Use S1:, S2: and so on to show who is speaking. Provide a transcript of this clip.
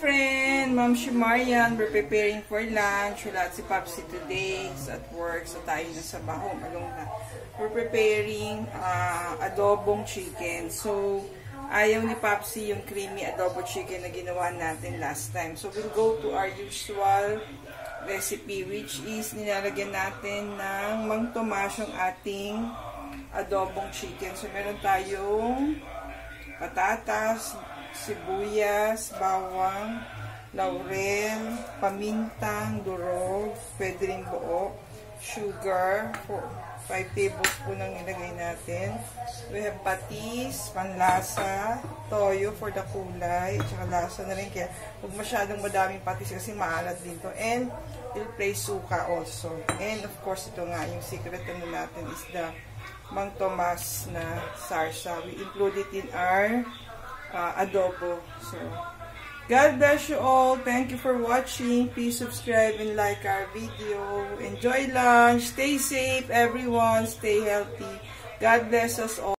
S1: friend! Ma'am Shimarian, we're preparing for lunch. Wala si Popsy today. He's at work. So tayo na sa baho. Malong na. We're preparing uh, adobong chicken. So, ayaw ni Popsy yung creamy adobo chicken na ginawa natin last time. So, we'll go to our usual recipe which is nilalagyan natin ng mang tomas yung ating adobong chicken. So, meron tayong patatas, sibuyas, bawang, laurel, pamintang, durog, pwede rin buo, sugar, 5 tablespoon ang nilagay natin. We have patis, panlasa, toyo for the kulay, tsaka lasa na rin. Kaya huwag masyadong madaming patis kasi maalat din to. And we'll play suka also. And of course, ito nga, yung secret ano natin is the Mang Tomas na sarsa. We include it in our adobo. So, God bless you all. Thank you for watching. Please subscribe and like our video. Enjoy lunch. Stay safe, everyone. Stay healthy. God bless us all.